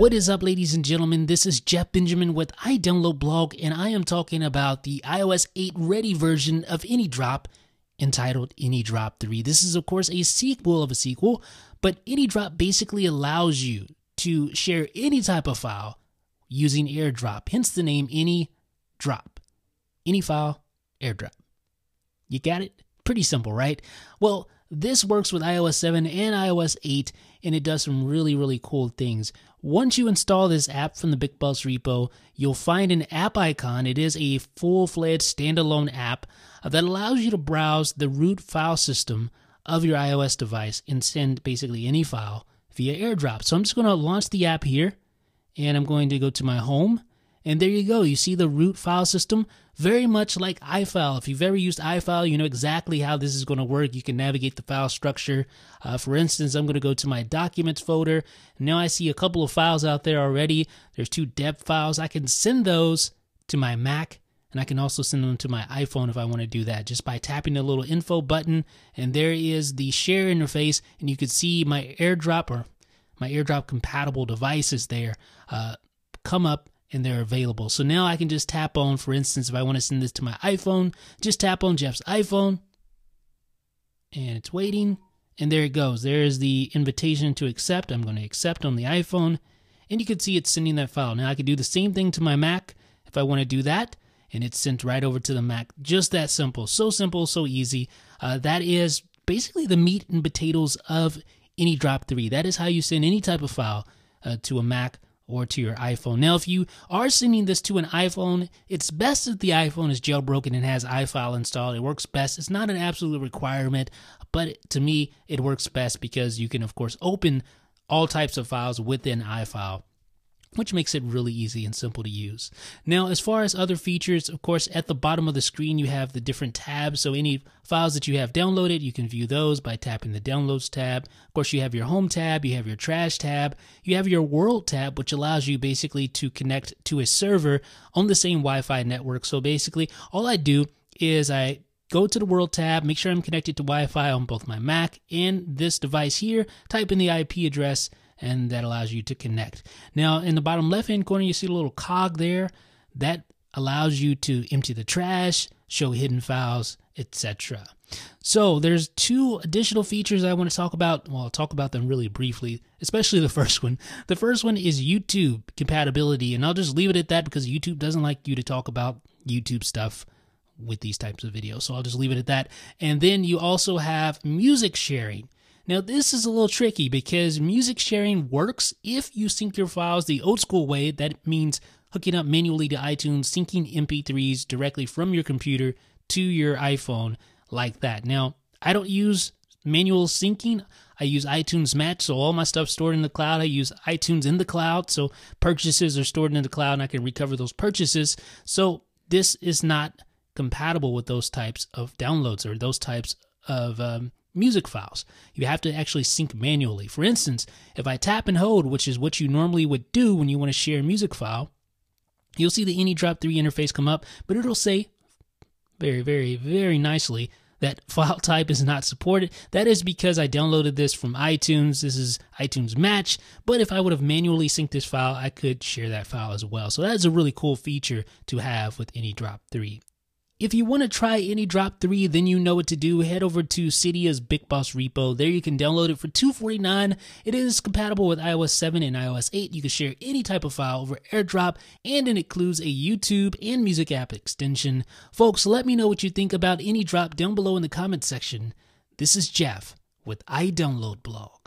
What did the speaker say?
What is up, ladies and gentlemen? This is Jeff Benjamin with iDownload Blog, and I am talking about the iOS 8 ready version of AnyDrop entitled AnyDrop 3. This is, of course, a sequel of a sequel, but AnyDrop basically allows you to share any type of file using AirDrop, hence the name AnyDrop. Any file, AirDrop. You got it? Pretty simple, right? Well, this works with iOS 7 and iOS 8, and it does some really, really cool things. Once you install this app from the Big Boss repo, you'll find an app icon. It is a full fledged standalone app that allows you to browse the root file system of your iOS device and send basically any file via AirDrop. So I'm just going to launch the app here, and I'm going to go to my home and there you go. You see the root file system, very much like iFile. If you've ever used iFile, you know exactly how this is going to work. You can navigate the file structure. Uh, for instance, I'm going to go to my documents folder. Now I see a couple of files out there already. There's two deb files. I can send those to my Mac and I can also send them to my iPhone if I want to do that just by tapping the little info button. And there is the share interface, and you can see my AirDrop or my AirDrop compatible devices there uh, come up and they're available. So now I can just tap on, for instance, if I want to send this to my iPhone, just tap on Jeff's iPhone and it's waiting. And there it goes. There's the invitation to accept. I'm going to accept on the iPhone. And you can see it's sending that file. Now I can do the same thing to my Mac if I want to do that. And it's sent right over to the Mac. Just that simple. So simple, so easy. Uh, that is basically the meat and potatoes of AnyDrop 3. That is how you send any type of file uh, to a Mac or to your iPhone. Now, if you are sending this to an iPhone, it's best if the iPhone is jailbroken and has iFile installed. It works best. It's not an absolute requirement, but to me, it works best because you can, of course, open all types of files within iFile which makes it really easy and simple to use. Now, as far as other features, of course, at the bottom of the screen, you have the different tabs. So any files that you have downloaded, you can view those by tapping the Downloads tab. Of course, you have your Home tab, you have your Trash tab, you have your World tab, which allows you basically to connect to a server on the same Wi-Fi network. So basically, all I do is I go to the World tab, make sure I'm connected to Wi-Fi on both my Mac and this device here, type in the IP address, and that allows you to connect. Now, in the bottom left hand corner, you see a little cog there that allows you to empty the trash, show hidden files, etc. So there's two additional features I want to talk about. Well, I'll talk about them really briefly, especially the first one. The first one is YouTube compatibility, and I'll just leave it at that because YouTube doesn't like you to talk about YouTube stuff with these types of videos. So I'll just leave it at that. And then you also have music sharing. Now, this is a little tricky because music sharing works if you sync your files the old school way. That means hooking up manually to iTunes, syncing MP3s directly from your computer to your iPhone like that. Now, I don't use manual syncing. I use iTunes Match, so all my stuff's stored in the cloud. I use iTunes in the cloud, so purchases are stored in the cloud and I can recover those purchases. So this is not compatible with those types of downloads or those types of um, music files. You have to actually sync manually. For instance, if I tap and hold, which is what you normally would do when you want to share a music file, you'll see the AnyDrop 3 interface come up, but it'll say very, very, very nicely that file type is not supported. That is because I downloaded this from iTunes. This is iTunes Match, but if I would have manually synced this file, I could share that file as well. So that is a really cool feature to have with AnyDrop 3. If you want to try AnyDrop 3, then you know what to do. Head over to Cydia's Big Boss repo. There you can download it for 249. It is compatible with iOS 7 and iOS 8. You can share any type of file over AirDrop, and it includes a YouTube and music app extension. Folks, let me know what you think about AnyDrop down below in the comments section. This is Jeff with iDownload Blog.